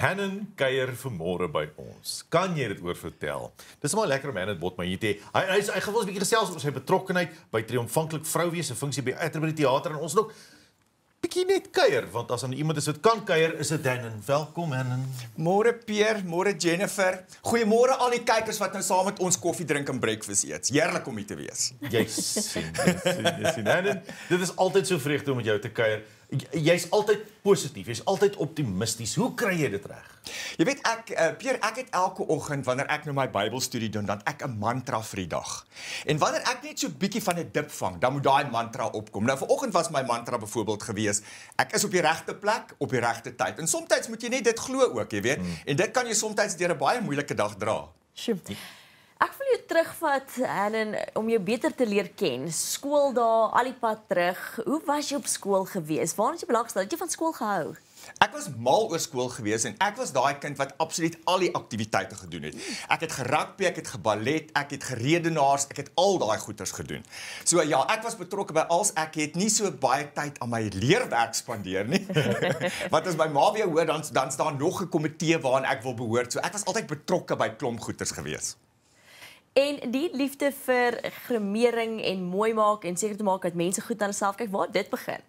Hannon kuier vanmôre by ons. Kan jy dit oor vertel? Dis maar lekker om Hannon Botma hier te hê. Hy hy hy gaan ons 'n bietjie gesels oor sy betrokkeheid by Triomfanklik Vrouwees se funksie by Atterbury Theater en ons nog bietjie net kuier want as dan iemand is wat kan kuier is dit Hannon. Welkom Hannon. Môre Peer, môre Jennifer. Goeiemôre al die kykers wat nou saam met ons koffie drink en breakfast eet. Heerlik om hier te wees. Jy sien, jy sien, jy sien. Hannon, dit is altyd so vreugde om met jou te kuier. Jy's altyd positief, jy's altyd optimisties. Hoe kry jy dit reg? Jy weet ek uh, Peer, ek het elke oggend wanneer ek nou my Bybelstudie doen, dan ek 'n mantra vir die dag. En wanneer ek net so bietjie van 'n dip vang, dan moet daai mantra opkom. Nou vanoggend was my mantra byvoorbeeld gewees: ek is op die regte plek op die regte tyd. En soms moet jy net dit glo ook, jy weet. Hmm. En dit kan jy soms deur 'n baie moeilike dag dra. Sjoe. Terugvat Helen om jou beter te leer ken. Skool daar, al die pad terug. Hoe was jy op skool gewees? Waar het jy belangstel? Het jy van skool gehou? Ek was mal oor skool gewees en ek was daai kind wat absoluut al die aktiwiteite gedoen het. Ek het gerugby, ek het geballet, ek het geredenaars, ek het al daai goeters gedoen. So ja, ek was betrokke by als ek het nie so baie tyd aan my leerwerk spandeer nie. Want as my ma weer hoor dan dan staan nog 'n komitee waaraan ek wil behoort. So ek was altyd betrokke by klomp goeters gewees. En die liefde vir gremering en mooi maak en seker te maak dat mense goed na hulle self kyk, waar dit begin?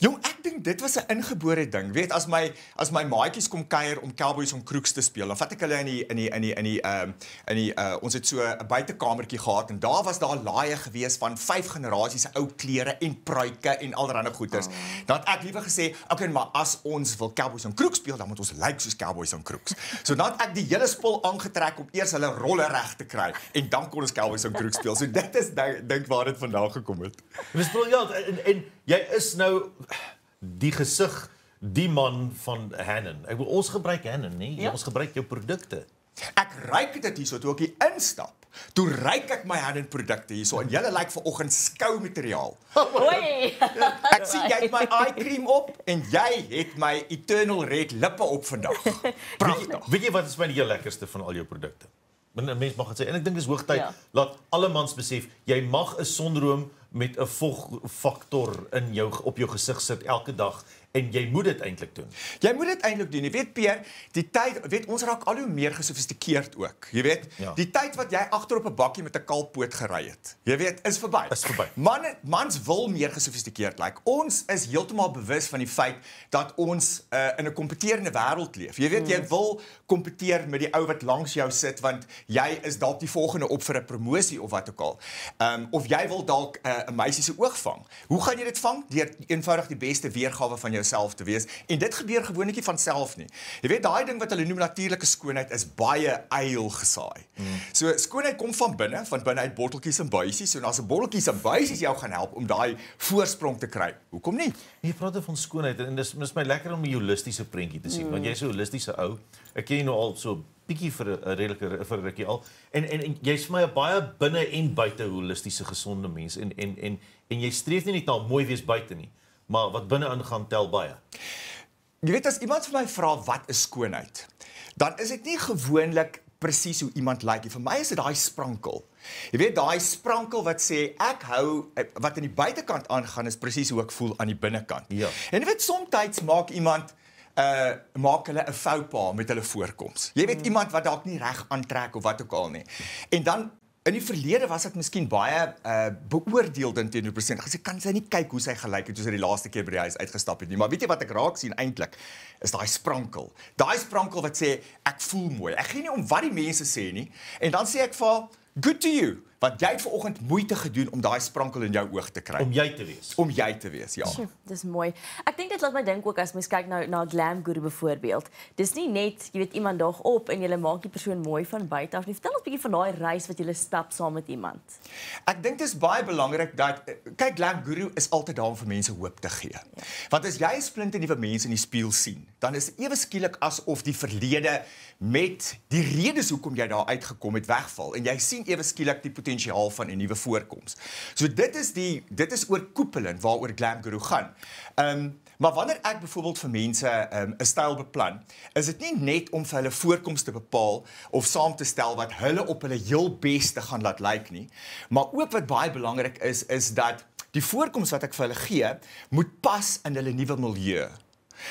Jong, ek dink dit was 'n ingebore ding. Weet as my as my maatjies kom kuier om Cowboys on Crooks te speel, dan vat ek hulle in die in die in die in die ehm uh, in die uh ons het so 'n buitekamertjie gehad en daar was daar laaie gewees van vyf generasies ou klere en pruike en allerlei goeders. Oh. Dan het ek liewe gesê, okay, maar as ons wil Cowboys on Crooks speel, dan moet ons lyk like soos Cowboys on Crooks. So dan het ek die hele spul aangetrek om eers hulle rolle reg te kry en dan kon ons Cowboys on Crooks speel. So dit is dink waar dit vandaan gekom het. Dis briljant en, en jy is nou die gesig die man van Hannon. Ek wil ons gebruik Hannon, nee, ja? ons gebruik jou produkte. Ek ryk dit hierso toe ek hier instap. Toe ryk ek my Hannon produkte hierso en julle lyk vir oggend skou materiaal. Oei. ek sien jy het my eye cream op en jy het my Eternal Red lippe op vandag. Pragtig. Weet jy wat is my die lekkerste van al jou produkte? Min mens mag dit sê en ek dink dis hoogtyd ja. laat alle mans besef jy mag 'n sonroom met 'n vogfaktor in jou op jou gesig sit elke dag en jy moet dit eintlik doen. Jy moet dit eintlik doen. Jy weet Pier, die tyd, weet ons raak al hoe meer gesofistikeerd ook. Jy weet, ja. die tyd wat jy agter op 'n bakkie met 'n kalpoot gery het. Jy weet, is verby. Is verby. Manne, mans wil meer gesofistikeerd lyk. Like. Ons is heeltemal bewus van die feit dat ons uh, in 'n kompeterende wêreld leef. Jy weet, jy mm. wil kompeteer met die ou wat langs jou sit want jy is dalk die volgende op vir 'n promosie of wat ook al. Ehm um, of jy wil dalk uh, 'n meisie se oog vang. Hoe gaan jy dit vang? Deur eenvoudig die beste weergawe van jouself te wees. En dit gebeur gewoonlik nie van self nie. Jy weet daai ding wat hulle noem natuurlike skoonheid is baie eil gesaai. Mm. So skoonheid kom van binne, van binne uit botteltjies en buisies. So as 'n botteltjies en buisies jou gaan help om daai voorsprong te kry. Hoekom nie? Jy praat van skoonheid en dis mis my lekker om 'n holistiese prentjie te sien mm. want jy's so 'n holistiese ou. Ek ken jou nou al so bietjie vir 'n redelike vir 'n rukkie al. En en, en jy's vir my 'n baie binne en buite holistiese gesonde mens en en en en jy streef nie net na mooi wees buite nie, maar wat binne ingaan tel baie. Jy weet as iemand vir my vra wat is skoonheid, dan is dit nie gewoonlik presies hoe iemand lyk nie. Vir my is dit daai sprankel. Jy weet daai sprankel wat sê ek hou wat aan die buitekant aangaan is presies hoe ek voel aan die binnekant. Ja. En jy weet soms maak iemand uh maak hulle 'n foupa met hulle voorkoms. Jy weet mm. iemand wat dalk nie reg aantrek of wat ook al nie. En dan in die verlede was dit miskien baie uh beoordeelend teenoor persent. Gesê kan sy nie kyk hoe sy gelyk het toe sy die laaste keer by die huis uitgestap het nie. Maar weet jy wat ek raak sien eintlik is daai sprankel. Daai sprankel wat sê ek voel mooi. Ek gee nie om wat die mense sê nie. En dan sê ek vir good to you want jy het vanoggend moeite gedoen om daai sprankel in jou oog te kry. Om jy te wees. Om jy te wees, ja. Sjoe, dis mooi. Ek dink dit laat my dink ook as mens kyk nou na glam guru byvoorbeeld. Dis nie net, jy weet iemand daag op en jy maak die persoon mooi van buite af nie. Vertel ons 'n bietjie van daai reis wat jy stap saam met iemand. Ek dink dit is baie belangrik dat kyk glam guru is altyd daar om vir mense hoop te gee. Ja. Want as jy 'n splinte nuwe mens in die spieël sien, dan is ewe skielik asof die verlede met die redes hoekom jy daar uitgekom het wegval en jy sien ewe skielik die potensiaal van 'n nuwe voorkoms. So dit is die dit is oorkoepelend waaroor Glam Guru gaan. Ehm um, maar wanneer ek byvoorbeeld vir mense ehm, 'n um, styl beplan, is dit nie net om vir hulle voorkoms te bepaal of saam te stel wat hulle op hulle heel beste gaan laat lyk nie, maar ook wat baie belangrik is is dat die voorkoms wat ek vir hulle gee, moet pas in hulle nuwe milieu.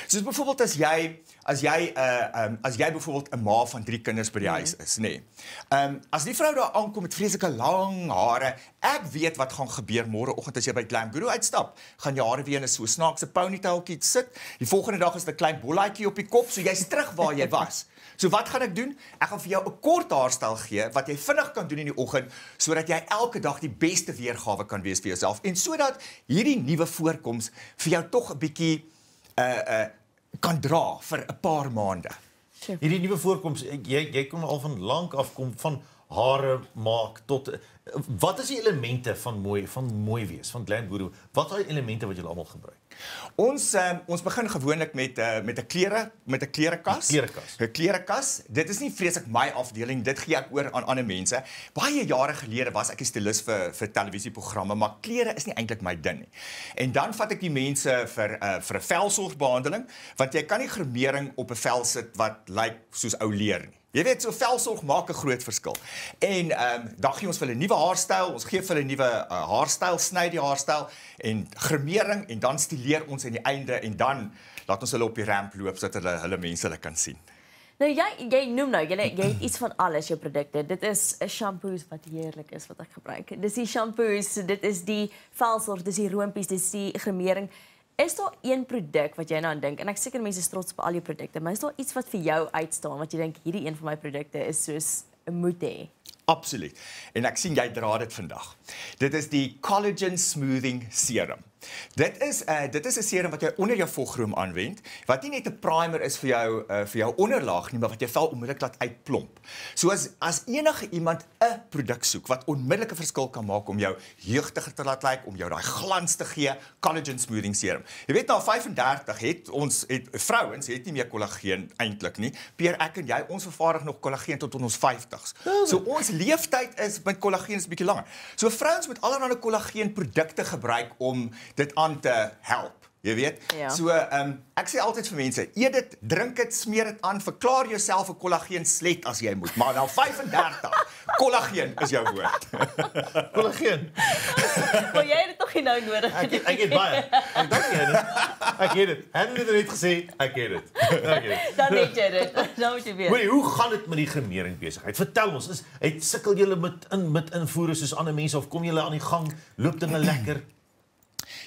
Soos byvoorbeeld as jy as jy 'n uh, um, as jy byvoorbeeld 'n ma van 3 kinders by die mm. huis is, nê. Nee. Ehm um, as die vrou daar aankom met vreeslike lang hare, ek weet wat gaan gebeur môreoggend as jy by Glam Guru uitstap. Gaan jou hare weer in 'n so snaakse ponytailtjie sit. Die volgende dag is 'n klein bollaatjie op die kop, so jy's terug waar jy was. So wat gaan ek doen? Ek gaan vir jou 'n kort haarstyl gee wat jy vinnig kan doen in die oggend sodat jy elke dag die beste weergawe kan wees vir jouself en sodat hierdie nuwe voorkoms vir jou tog 'n bietjie uh uh kan dra vir 'n paar maande. Hierdie nuwe voorkoms jy jy kom al van lank af kom van hare maak tot wat is die elemente van mooi van mooi wees van Glam Guru? Wat is die elemente wat julle almal gebruik? Ons um, ons begin gewoonlik met uh, met 'n klere met 'n klerekas. Klerekas. 'n Klerekas. Dit is nie vreeslik my afdeling. Dit gee ek oor aan ander mense. Baie jare gelede was ek 'n stylist vir vir televisieprogramme, maar klere is nie eintlik my ding nie. En dan vat ek die mense vir uh, vir 'n velsorgbehandeling, want jy kan nie gremering op 'n vel sit wat lyk soos ou leer nie. Jy weet so velsorg maak 'n groot verskil. En ehm um, dan gee ons vir hulle 'n nuwe haarstyl, ons gee vir hulle 'n nuwe uh, haarstyl, sny die haarstyl en gremering en dan stileer ons aan die einde en dan laat ons hulle op die ramp loop sodat hulle hulle mense hulle kan sien. Nou jy jy noem nou jy jy het iets van alles jou produkte. Dit is 'n shampoos wat heerlik is wat ek gebruik. Dis die shampoos, dit is die velsorg, dis die roompies, dis die gremering. Is daar een produk wat jy nou aan dink en ek seker mense is trots op al jou produkte, maar is daar iets wat vir jou uitstaan wat jy dink hierdie een van my produkte is soos 'n moet hê? Absoluut. En ek sien jy dra dit vandag. Dit is die collagen smoothing serum. Dit is uh, dit is 'n serum wat jy onder jou volgroom aanwend, wat nie net 'n primer is vir jou uh, vir jou onderlaag nie, maar wat jou vel onmiddellik laat uitplomp. So as as enige iemand 'n produk soek wat onmiddellik 'n verskil kan maak om jou jeugdiger te laat lyk, om jou daai glans te gee, collagen smoothing serum. Jy weet na 35 het ons het vrouens het nie meer kollageen eintlik nie. Peer ek en jy ons vervaardig nog kollageen tot ons 50s. So ons leeftyd is met kollageen is bietjie langer. So vrouens moet allerlei kollageen produkte gebruik om dit aan te help. Jy weet? Ja. So, ehm um, ek sê altyd vir mense, eet dit, drink dit, smeer dit aan, verklaar jouself 'n kollageen slet as jy moet, maar nou 35. kollageen is jou woord. kollageen. Maar jy het dit tog nie nou nodig. Ek ek het baie. Ek dink jy dit. Ek het dit. Het jy dit net gesê? Ek het dit. Ek het dit. Dan weet jy dit. Dan moet jy weet. Hoe hoe gaan dit met die gremering besigheid? Vertel ons, is het sukkel julle met in met invoere soos ander mense of kom julle aan die gang? Loop dinge lekker?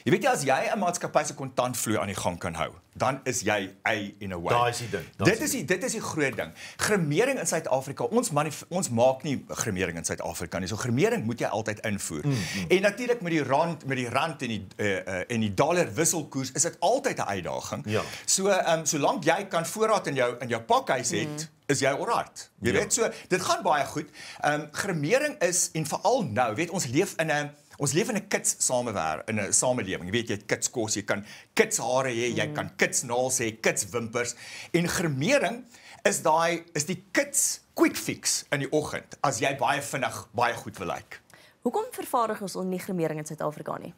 Jy weet jy as jy 'n maatskappy se kontantvloei aan die gang kan hou, dan is jy a in a way. Daai is die ding. Dit is die dit is die groot ding. Gremering in Suid-Afrika, ons ons maak nie gremering in Suid-Afrika nie. So gremering moet jy altyd invoer. Mm, mm. En natuurlik met die rand met die rand en die uh, uh, en die dollar wisselkoers is dit altyd 'n uitdaging. Ja. So ehm um, solank jy kan voorraad in jou in jou pakhuis het, mm is jy alright. Jy ja. weet so, dit gaan baie goed. Ehm um, gremering is en veral nou, weet ons leef in 'n Ons leef in 'n kits samewerk in 'n samelewing. Jy weet jy het kits kos, jy kan kits hare hê, jy kan kits naels hê, kits wimpers en gremering is daai is die kits quick fix in die oggend as jy baie vinnig baie goed wil lyk. Hoekom vervaardig ons nie gremering in Suid-Afrika nie?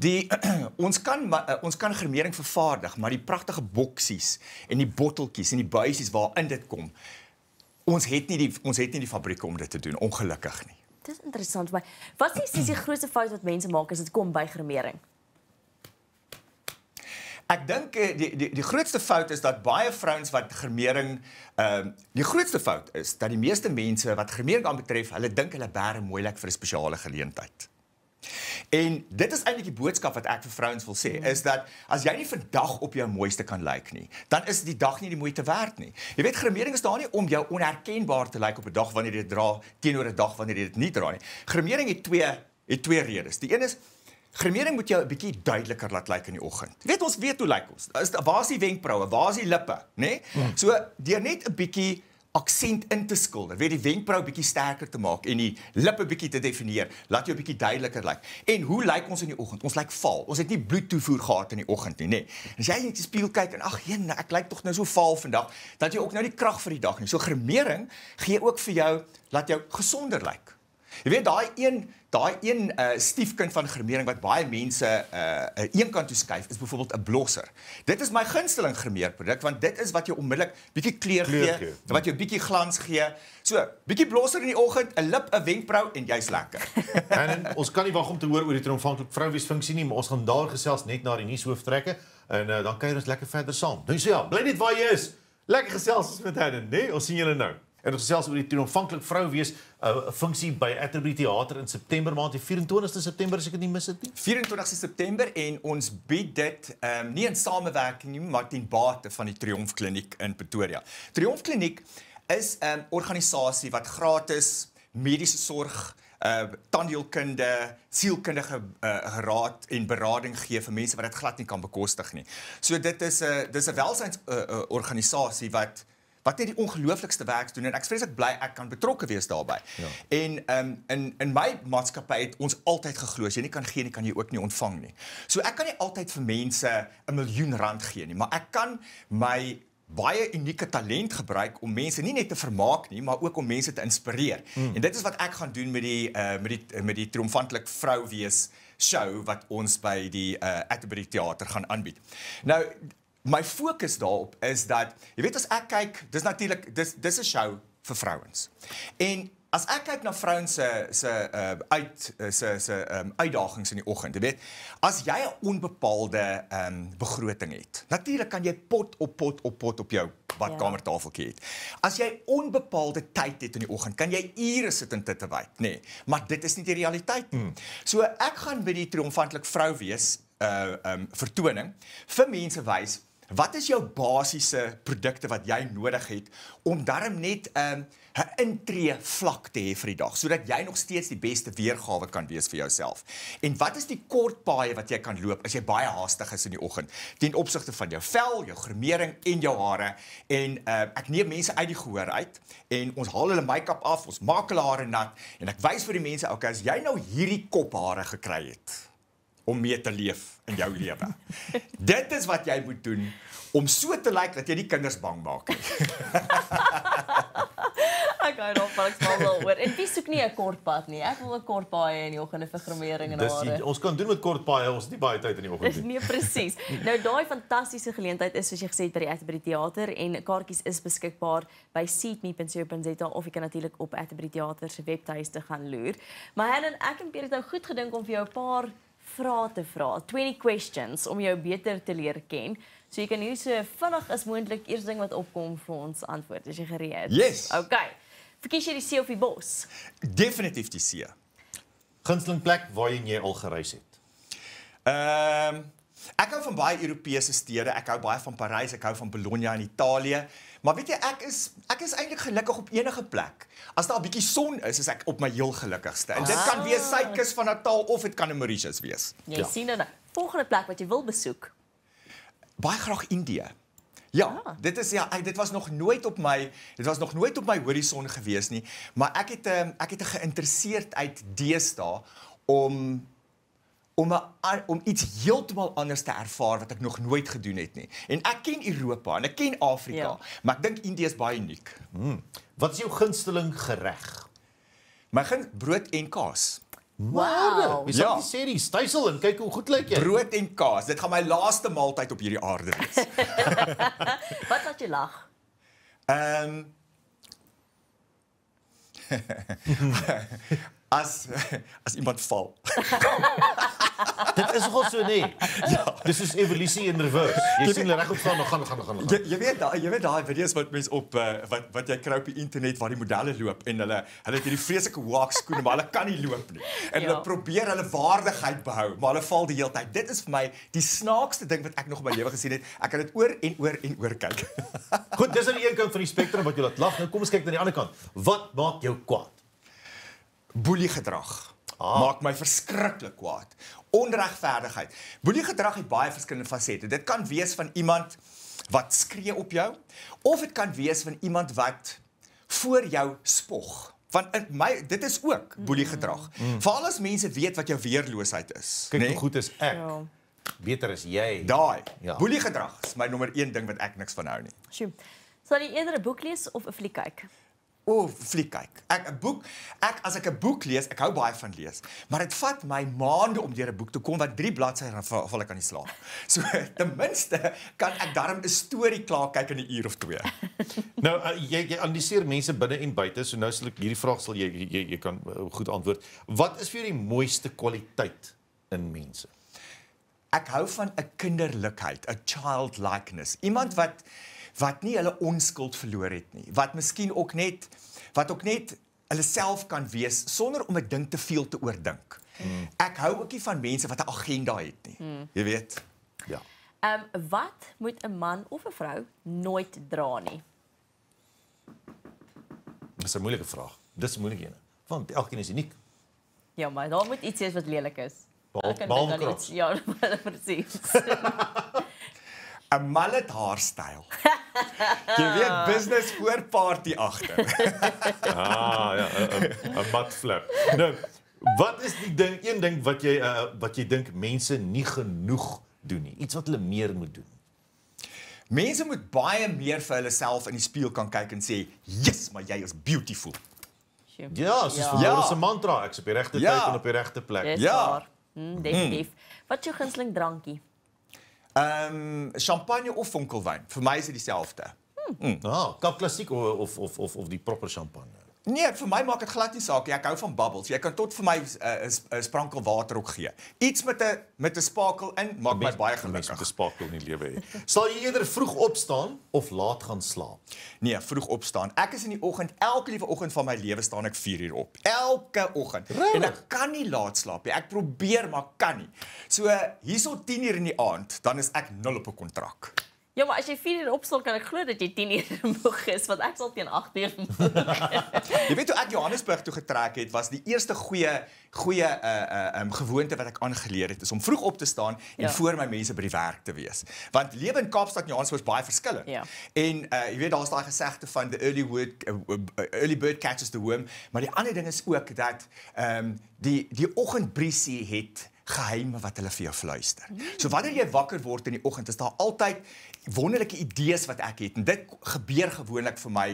Die ons kan uh, ons kan gremering vervaardig, maar die pragtige boksies en die botteltjies en die buisies waarin dit kom. Ons het nie die ons het nie die fabrieke om dit te doen, ongelukkig nie. Dit is interessant my. Wat is die grootste fout wat mense maak as dit kom by gremering? Ek dink eh, die die die grootste fout is dat baie vrouens wat gremering ehm uh, die grootste fout is dat die meeste mense wat gremering aanbetref, hulle dink hulle bære mooi lyk vir 'n spesiale geleentheid. En dit is eintlik die boodskap wat ek vir vrouens wil sê, is dat as jy nie vandag op jou mooiste kan lyk nie, dan is die dag nie die moeite werd nie. Jy weet gremering is daar nie om jou onherkenbaar te lyk op 'n dag wanneer jy dit dra teenoor 'n dag wanneer jy dit nie dra nie. Gremering het twee het twee redes. Die een is gremering moet jou 'n bietjie duideliker laat lyk in die oggend. Weet ons weet hoe lyk ons? Is waar is die wenkbroue? Waar is die lippe, nê? Nee? So deur net 'n bietjie aksent in te skilder, weet die wenkbrau bietjie sterker te maak en die lippe bietjie te definieer, laat jou bietjie duideliker lyk. En hoe lyk ons in die oggend? Ons lyk vaal. Ons het nie bloedtoevoer gehad in die oggend nie, nê. Nee. As jy in die spieël kyk en ag, jene, ek lyk tog nou so vaal vandag, dat jy ook nou die krag vir die dag nie. So gremering gee ook vir jou laat jou gesonder lyk. Jy weet daai een daai een uh, stiefkind van grimering wat baie mense uh, uh een kant toe skuif is byvoorbeeld 'n blosser. Dit is my gunsteling grimeerproduk want dit is wat jou onmiddellik bietjie kleur, Kleur gee, gee. wat jou bietjie glans gee. So, bietjie blosser in die oggend, 'n lip, 'n wenkbrau en jy's lekker. En ons kan nie wag om te hoor oor die triomfantlik vrouwees funksie nie, maar ons gaan daar gesels net na die nuushooftrekke en uh, dan kuier ons lekker verder saam. Nou so ja, bly net waar jy is. Lekker gesels ons met Helen, né? Nee? Ons sien julle nou. En ons gesels oor die triomfantlik vrouwees 'n uh, funksie by Atterbury Theater in September maand, die 24ste September as ek dit nie mis het nie. 24 September en ons bied dit ehm um, nie in samewerking nie, maar ten bate van die Triomf Kliniek in Pretoria. Triomf Kliniek is 'n um, organisasie wat gratis mediese sorg uh tandheelkunde, sielkundige uh, raad en berading gee vir mense wat dit glad nie kan bekostig nie. So dit is 'n dis 'n welsyns uh, uh, organisasie wat wat net die ongelooflikste werk doen en ek vreeslik bly ek kan betrokke wees daarbey. Ja. En ehm um, in in my maatskappy het ons altyd geglo as jy nie kan gee nie kan jy ook nie ontvang nie. So ek kan nie altyd vir mense 'n miljoen rand gee nie, maar ek kan my baie unieke talent gebruik om mense nie net te vermaak nie, maar ook om mense te inspireer. Mm. En dit is wat ek gaan doen met die uh met die met die triomfantlik vrou wees show wat ons by die uh Atterbury Theater gaan aanbied. Nou my fokus daarop is dat jy weet as ek kyk, dis natuurlik dis dis 'n show vir vrouens. En as ek kyk na vrouens se se uh uit se se um uitdagings in die oggend, jy weet, as jy 'n onbepaalde um begroting het. Natuurlik kan jy pot op pot op pot op jou badkamertafeltjie het. As jy onbepaalde tyd het in die oggend, kan jy ure sit en dit te wyd, nê. Nee, maar dit is nie die realiteit nie. Hmm. So ek gaan by die triomfantlik vrou wees uh um vertoning vir mense wys wat is jou basiese produkte wat jy nodig het om darm net 'n um, intree vlak te hê vir die dag sodat jy nog steeds die beste weergawe kan wees vir jouself. En wat is die kort paaie wat jy kan loop as jy baie haastig is in die oggend ten opsigte van jou vel, jou gremering en jou hare en uh, ek neem mense uit die gehoor uit en ons haal hulle make-up af, ons maak hulle hare nat en ek wys vir die mense, okay, as jy nou hierdie kophare gekry het om mee te leef in jou lewe. Dit is wat jy moet doen om so te lyk dat jy die kinders bang maak ek hou daarvan ek sal wel hoor. En wie soek nie 'n kort pad nie. Ek wil 'n kort paai in die oggende vir gremering en Dis hare. die, ons kan doen met kort paaie, ons het nie baie tyd in die oggend nie. Nee, presies. Nou daai fantastiese geleentheid is soos jy gesê het by die Atterbury Theater en kaartjies is beskikbaar by seatme.co.za of jy kan natuurlik op Atterbury Theater se webtuiste gaan loer. Maar Helen, ek en Pierre het nou goed gedink om vir jou 'n paar vrae te vra. 20 questions om jou beter te leer ken. So jy kan hier so vinnig as moontlik eers ding wat opkom vir ons antwoord. Is jy gereed? Yes. Okay. Verkies jy die see of die bos? Definitief die see. Gunsteling plek waarheen jy al gereis het. Ehm um, ek hou van baie Europese stede. Ek hou baie van Parys, ek hou van Bologna in Italië. Maar weet jy, ek is ek is eintlik gelukkig op enige plek. As daar 'n bietjie son is, is ek op my heel gelukkigste. En dit kan wees suidkus van Natal of dit kan in Mauritius wees. Jy Ja. sien dan. Volgende plek wat jy wil besoek. Baie graag Indië. Ja, Ah. dit is ja, ek- dit was nog nooit op my dit was nog nooit op my horison gewees nie, maar ek het um, ek het 'n geïnteresseerd deesdae om om 'n a- om iets heeltemal anders te ervaar wat ek nog nooit gedoen het nie. En ek ken Europa en ek ken Afrika, Ja. maar ek dink Indië is baie uniek. Wat is jou gunsteling gereg? My gun brood en kaas. Wow. Sal Ja. nie sê die stysel en kyk hoe goed lyk jy. Brood en kaas. Dit gaan my laaste maaltyd op hierdie aarde wees. Wat laat jy lag? Ehm as as iemand val. Dit is nogal so nee. Ja. Dis is evolusie in reverse. Jy sien hulle regop staan, dan gaan gaan gaan. Jy, jy weet daai jy weet daai video's wat mense op uh, wat wat jy kry op die internet waar die modelle loop en hulle hulle het hierdie vreeslike walk skoene maar hulle kan nie loop nie. En hulle Ja. probeer hulle waardigheid behou, maar hulle val die hele tyd. Dit is vir my die snaakste ding wat ek nog in my lewe gesien het. Ek kan dit oor en oor en oor kyk. Goed, dis aan die een kant van die spektrum wat jy laat lag. Nou kom ons kyk na die ander kant. Wat maak jou kwaad? Boelie gedrag ah. maak my verskriklik kwaad. Onregverdigheid. Boelie gedrag het baie verskillende fasette. Dit kan wees van iemand wat skree op jou of dit kan wees van iemand wat voor jou spog. Want in my dit is ook boelie gedrag. Mm. Veral as mense weet wat jou weerloosheid is, Kyk nê? hoe goed is ek. Ja. Beter is jy. Daai. Ja. Ja. Boelie gedrag is my nommer 1 ding wat ek niks van hou nie. Sjoe. Sal jy eerder 'n boek lees of 'n fliek kyk? O, oh, fliek kyk. Ek 'n boek, ek as ek 'n boek lees, ek hou baie van lees, maar dit vat my maande om deur 'n boek te kom wat 3 bladsye dan val val ek aan die slaap. So ten minste kan ek darm 'n storie klaar kyk in 'n uur of twee. Nou uh, jy jy analiseer mense binne en buite, so nou sal ek hierdie vraag sal jy jy, jy kan uh, goed antwoord. Wat is vir jou die mooiste kwaliteit in mense? Ek hou van 'n kinderlikheid, 'n childlikeness. Iemand wat wat nie hulle onskuld verloor het nie. Wat miskien ook net wat ook net hulle self kan wees sonder om 'n ding te veel te oordink. Mm. Ek hou ook nie van mense wat 'n agenda het nie. Mm. Jy weet. Ja. Ehm um, wat moet 'n man of 'n vrou nooit dra nie? Dis 'n moeilike vraag. Dis 'n moeilike een. Want elkeen is uniek. Ja, maar daar moet iets wees wat lelik is. Behalwe iets- Ja, presies. 'n Mallet haarstyl. Jy weet business voor party agter. Ah ja, 'n mat flap. Nou, wat is die ding, een ding wat jy uh, wat jy dink mense nie genoeg doen nie? Iets wat hulle meer moet doen. Mense moet baie meer vir hulle self in die spieël kan kyk en sê, "Yes, maar jy is beautiful." Ja, soos Ja. vir ja. Ja. se mantra, ek's op die regte Ja. tyd en op die regte plek. Dis Ja. waar. Hm, definitief. Wat is jou gunsteling drankie? Um, champagne of vonkelwyn. Vir my is dit dieselfde. Ah, kap klassiek of of of of die proper champagne. Nee, vir my maak dit glad nie saak nie. Ek hou van bubbles. Jy kan tot vir my 'n uh, 'n sprankel water ook gee. Iets met 'n met 'n spakel in maak my baie Mense met 'n gelukkig. spakel in die lewe hê. Sal jy eerder vroeg opstaan of laat gaan slaap? Nee, vroeg opstaan. Ek is in die oggend, elke liewe oggend van my lewe staan ek 4 uur op. Elke oggend. En ek kan nie laat slaap nie. Ek probeer, maar kan nie. So hierso 10 uur in die aand, dan is ek nul op 'n kontrak. Ja, maar as jy 4 uur opstaan, kan ek glo dat jy 10 uur moeg is, want ek sal teen 8 uur moeg. Jy weet hoe ek Johannesburg toe getrek het, was die eerste goeie goeie uh uh um, gewoonte wat ek aangeleer het is om vroeg op te staan en Ja. voor my mense by die werk te wees. Want lewe in Kaapstad en Johannesburg is baie verskillend. Ja. En uh jy weet daar's daai gesegde van the early word uh, uh, early bird catches the worm, maar die ander ding is ook dat ehm um, die die oggendbriesie het geheime wat hulle vir jou fluister. So wanneer jy wakker word in die oggend, is daar altyd wonderlike idees wat ek het en dit gebeur gewoonlik vir my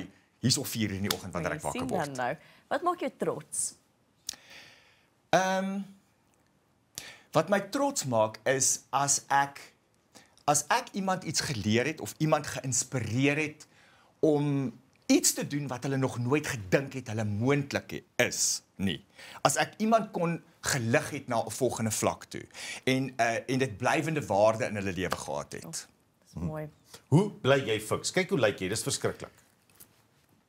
hierso 4 uur in die oggend wanneer ek wakker word. nou. Wat maak jou trots? Ehm um, wat my trots maak is as ek as ek iemand iets geleer het of iemand geïnspireer het om iets te doen wat hulle nog nooit gedink het hulle moontlik is nie. As ek iemand kon gelig het na 'n volgende vlak toe en uh en dit blywende waarde in hulle lewe gehad het. Dis mooi. Hoe bly jy fiks? Kyk hoe lyk jy, dis verskriklik.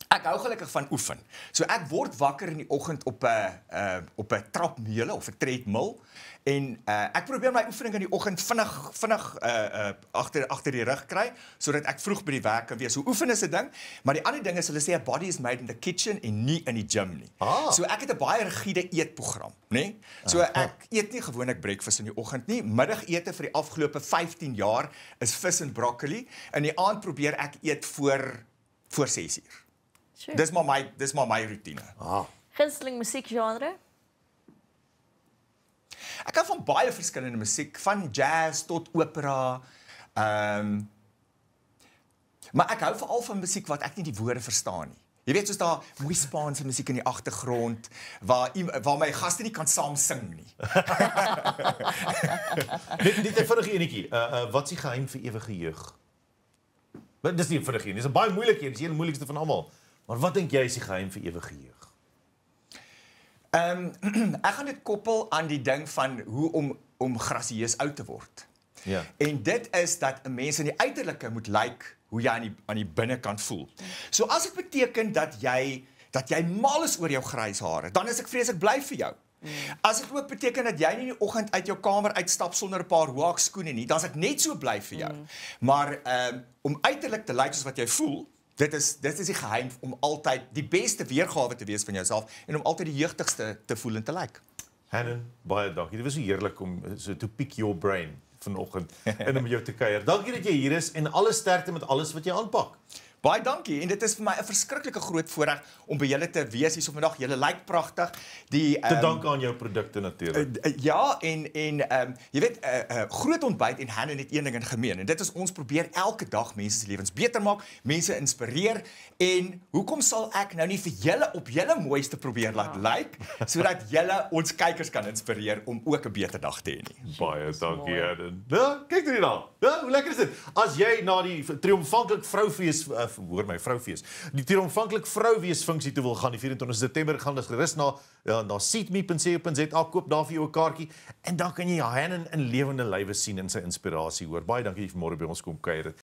Ek hou gelukkig van oefen. So ek word wakker in die oggend op 'n uh op 'n trapmeule of 'n treadmill en uh ek probeer my oefening in die oggend vinnig vinnig uh uh agter agter die rug kry sodat ek vroeg by die werk kan wees. So oefen is 'n ding, maar die ander ding is hulle sê a body is made in the kitchen en nie in die gym nie. Ah. So ek het 'n baie rigiede eetprogram, nê? Nee? So ek eet nie gewoonlik breakfast in die oggend nie. Middagete vir die afgelope 15 jaar is vis en broccoli. In die aand probeer ek eet voor voor 6 uur. Sure. Dis maar my dis maar my roetine. Ah. Gunsteling musiekgenre? Ek hou van baie verskillende musiek, van jazz tot opera. Ehm um, Maar ek hou veral van musiek wat ek nie die woorde verstaan nie. Jy weet soos daar mooi Spaanse musiek in die agtergrond waar waar my gaste nie kan saam sing nie. Dit dit 'n vinnige enetjie. Uh uh wat is die geheim vir ewige jeug? Maar dis nie 'n vinnige een, dis 'n baie moeilike een, dis die moeilikste van almal. Maar wat dink jy is die geheim vir ewige jeug? Ehm um, ek gaan dit koppel aan die ding van hoe om om grasieus oud te word. Ja. En dit is dat 'n mens in die uiterlike moet lyk like hoe jy aan die aan die binnekant voel. So as dit beteken dat jy dat jy mal is oor jou grys hare, dan is ek vreeslik bly vir jou. As dit ook beteken dat jy nie in die oggend uit jou kamer uitstap sonder 'n paar hoek skoene nie, dan is ek net so bly vir jou. Maar ehm um, om uiterlik te lyk soos wat jy voel, dit is dit is die geheim om altyd die beste weergawe te wees van jouself en om altyd die jeugdigste te voel en te lyk. Hannon, baie dankie. Dit was so heerlik om so to pick your brain vanoggend en om jou te kuier. Dankie dat jy hier is en alle sterkte met alles wat jy aanpak. Baie dankie en dit is vir my 'n verskriklike groot voorreg om by julle te wees hier vandag. Julle lyk pragtig. Die Te ehm, danke aan jou produkte natuurlik. Uh, uh, ja en en ehm um, jy weet 'n uh, uh, groot ontbyt en Hanne het een ding in gemeen en dit is ons probeer elke dag mense se lewens beter maak, mense inspireer en hoekom sal ek nou nie vir julle op julle mooiste probeer laat Ja. lyk sodat julle ons kykers kan inspireer om ook 'n beter dag te hê nie. Baie dankie. Eden. Ja, kyk net hierna. Ja, hoe lekker is dit? As jy na die triomfantlik vrouwees uh, hoor my vrouwees. Die triomfantlik vrouwees funksie toe wil gaan die 24 September gaan dis gerus na ja, na seatme.co.za koop daar vir jou 'n kaartjie en dan kan jy Hanen in lewende lywe sien in sy inspirasie hoor. Baie dankie jy vanmôre by ons kom kuier.